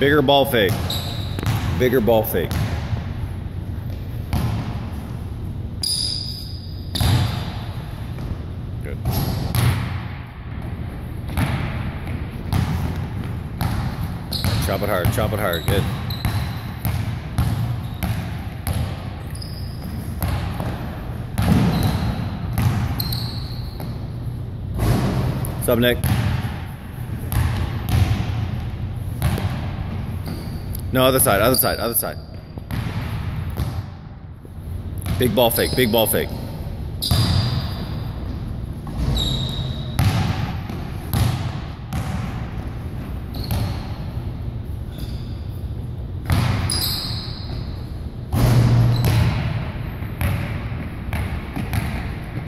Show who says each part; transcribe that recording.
Speaker 1: Bigger ball fake. Bigger ball fake. Good. Chop it hard, chop it hard. Good. What's up, Nick? No, other side, other side, other side. Big ball fake, big ball fake.